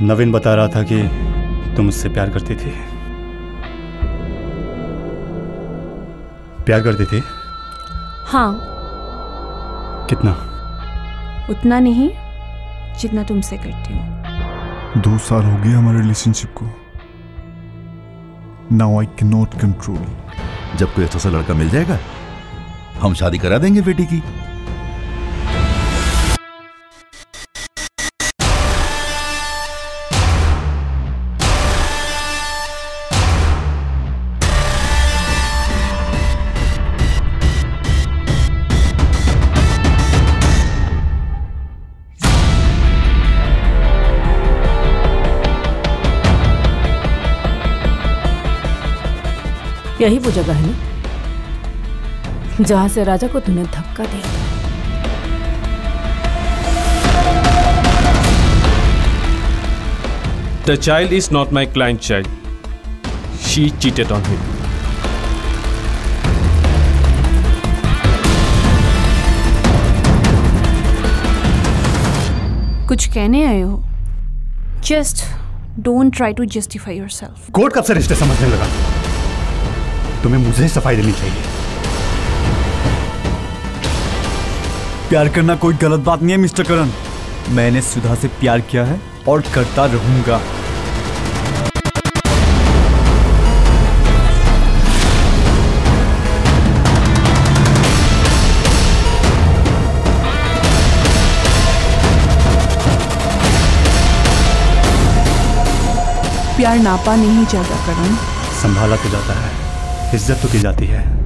नवीन बता रहा था कि तुम उससे प्यार करती थी। प्यार करती थी? हाँ। कितना? उतना नहीं जितना तुमसे करती हूँ। दो साल हो गया हमारे रिलेशनशिप को। Now I can not control जब कोई अच्छा सा लड़का मिल जाएगा हम शादी करा देंगे बेटी की। यही वो जगह है ना? जहाँ से राजा को तूने धक्का दिया। The child is not my client child. She cheated on him. कुछ कहने आए हो? Just don't try to justify yourself court कब से रिश्ते समझने लगा? तुम्हें मुझे सफ़ाई देनी चाहिए। प्यार करना कोई गलत बात नहीं है मिस्टर करण। मैंने सुधा से प्यार किया है और करता रहूँगा। प्यार नापा नहीं जाता करण। संभाला तो जाता है। इज़्ज़त तो की जाती है।